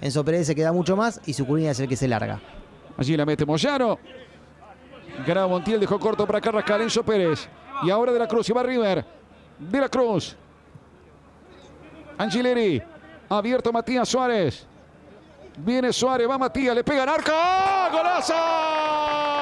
Enzo Pérez se queda mucho más y su Suculini es el que se larga. Allí la mete Moyano. Ganado Montiel, dejó corto para Carrascal, Enzo Pérez. Y ahora De la Cruz, y va River. De la Cruz. Angileri. Abierto Matías Suárez. Viene Suárez, va Matías, le pega en arco. ¡Ah! ¡Golazo!